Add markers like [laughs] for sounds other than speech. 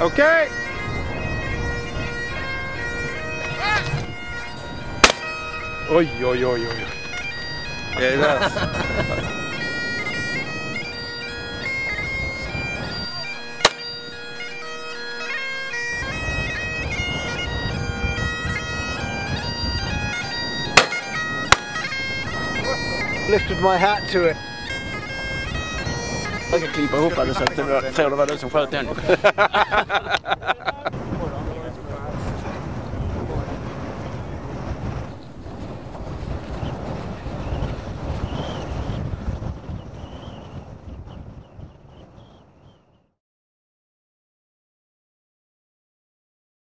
Okay. Oj, oj, oj, oj. Okay, that's... Lifted my hat to it. Jag ska klippa ihop det så att det blir, tror det var du som sköt den. [laughs]